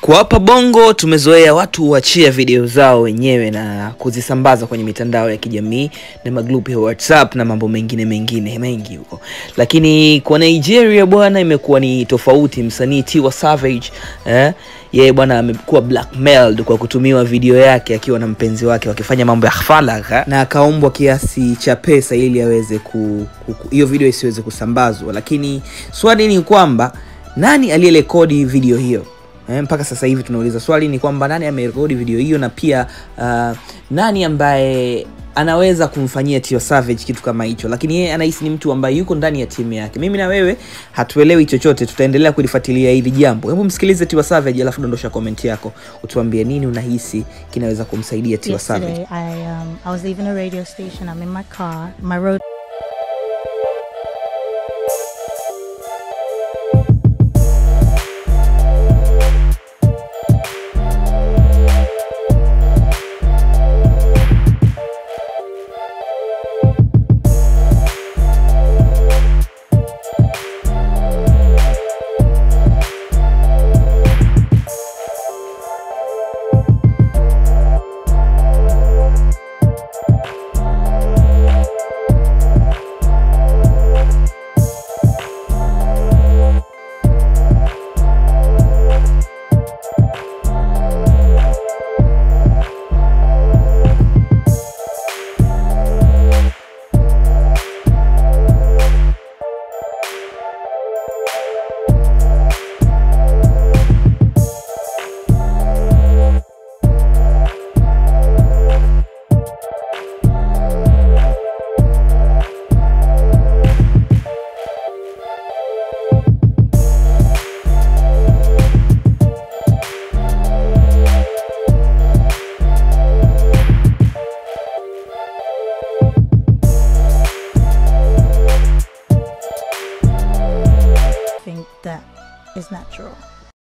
Kwa hapa Bongo tumezoea watu huachia video zao wenyewe na kuzisambaza kwenye mitandao ya kijamii na magrupu ya WhatsApp na mambo mengine mengine mengi huko, lakini kwa Nigeria bwana, imekuwa ni tofauti. Msanii Tiwa Savage eh, yeye bwana amekuwa blackmailed kwa kutumiwa video yake akiwa na mpenzi wake wakifanya mambo ya falagha, na akaombwa kiasi cha pesa ili aweze ku hiyo video isiweze kusambazwa. Lakini swali ni kwamba nani aliyerekodi video hiyo? Eh, mpaka sasa hivi tunauliza swali ni kwamba nani amerekodi video hiyo na pia uh, nani ambaye anaweza kumfanyia Tio Savage kitu kama hicho, lakini yeye anahisi ni mtu ambaye yuko ndani ya timu yake. Mimi na wewe hatuelewi chochote, tutaendelea kulifuatilia hili jambo. Hebu msikilize Tio Savage, alafu dondosha comment yako, utuambie nini unahisi kinaweza kumsaidia Tio Savage. That is natural.